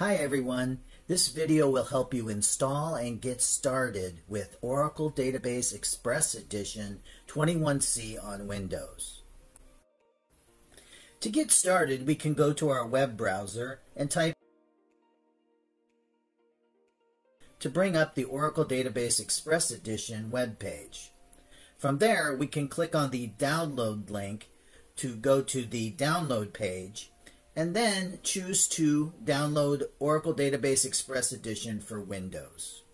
Hi everyone. This video will help you install and get started with Oracle Database Express Edition 21C on Windows. To get started, we can go to our web browser and type to bring up the Oracle Database Express Edition web page. From there, we can click on the download link to go to the download page and then choose to download Oracle Database Express Edition for Windows.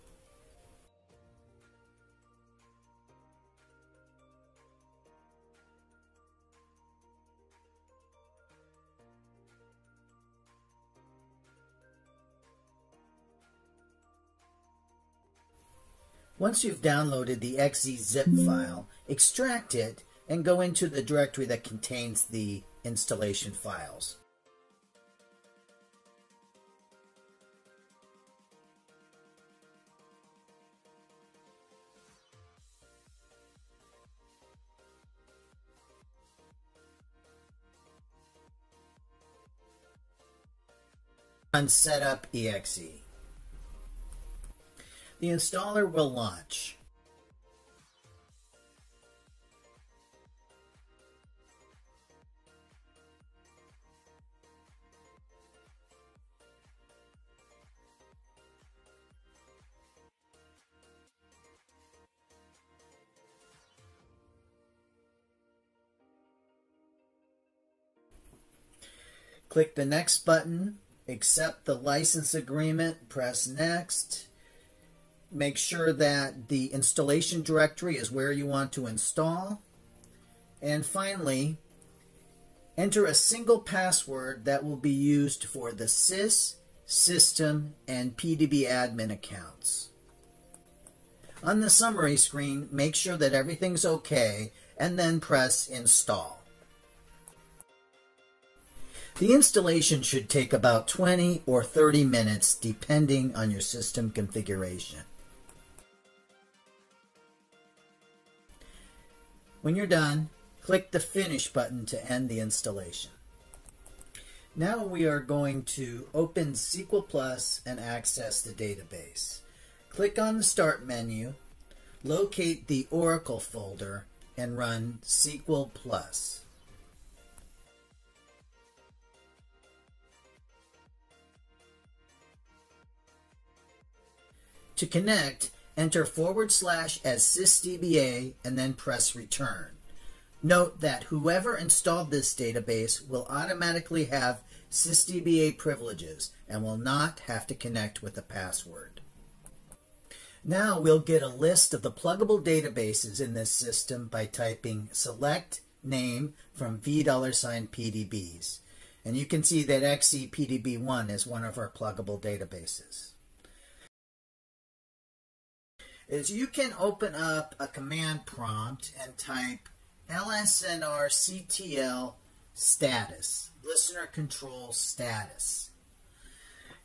Once you've downloaded the .exe zip file, extract it and go into the directory that contains the installation files. On Setup EXE. The installer will launch. Click the Next button accept the license agreement, press next. Make sure that the installation directory is where you want to install. And finally, enter a single password that will be used for the sys, system, and PDB admin accounts. On the summary screen, make sure that everything's okay and then press install. The installation should take about 20 or 30 minutes depending on your system configuration. When you're done, click the Finish button to end the installation. Now we are going to open SQL Plus and access the database. Click on the Start menu, locate the Oracle folder, and run SQL Plus. To connect, enter forward slash as sysdba and then press return. Note that whoever installed this database will automatically have sysdba privileges and will not have to connect with a password. Now we'll get a list of the pluggable databases in this system by typing select name from v PDBs. And you can see that XEPDB1 is one of our pluggable databases is you can open up a command prompt and type lsnrctl status, listener control status.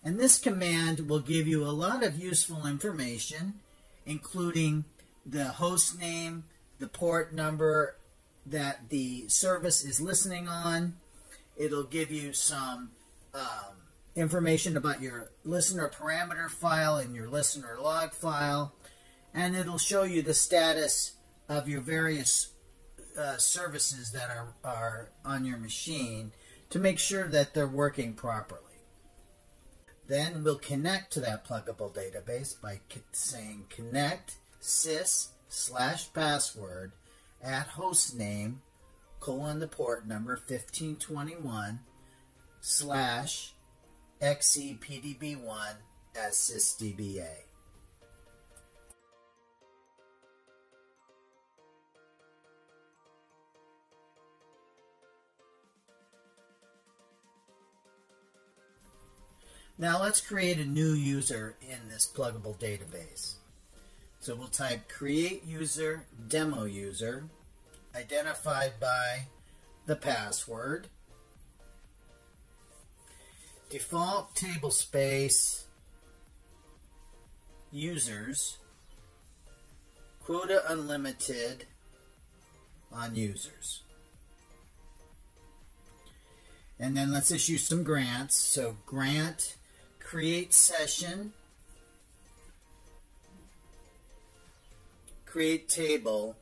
And this command will give you a lot of useful information, including the host name, the port number that the service is listening on. It'll give you some um, information about your listener parameter file and your listener log file and it'll show you the status of your various uh, services that are, are on your machine to make sure that they're working properly. Then we'll connect to that pluggable database by saying connect sys slash password at hostname colon the port number 1521 slash xepdb1 as sysdba. Now let's create a new user in this pluggable database. So we'll type create user, demo user, identified by the password, default table space, users, quota unlimited on users. And then let's issue some grants. So grant create session, create table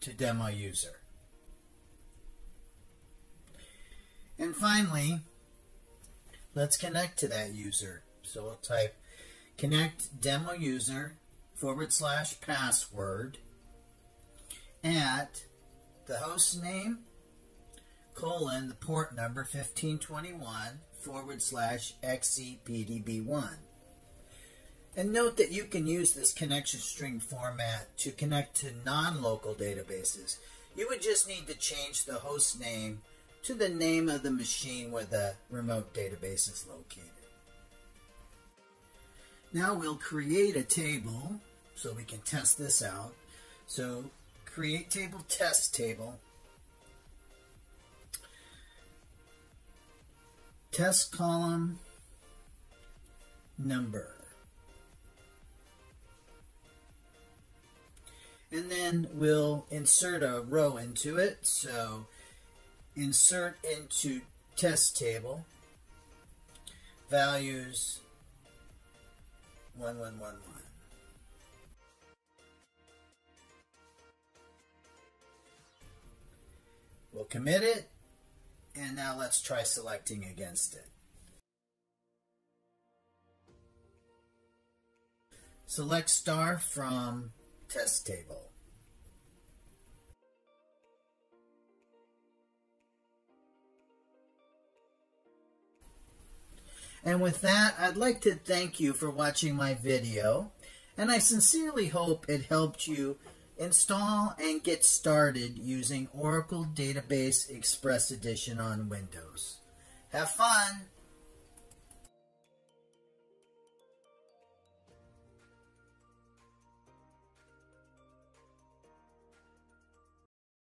to demo user. And finally, let's connect to that user. So we'll type connect demo user forward slash password at the host name colon the port number 1521 forward slash xepdb1. And note that you can use this connection string format to connect to non-local databases. You would just need to change the host name to the name of the machine where the remote database is located. Now we'll create a table so we can test this out. So create table test table. Test column number. And then we'll insert a row into it. So insert into test table values 1111. We'll commit it, and now let's try selecting against it. Select star from test table. And with that, I'd like to thank you for watching my video, and I sincerely hope it helped you install and get started using Oracle Database Express Edition on Windows. Have fun!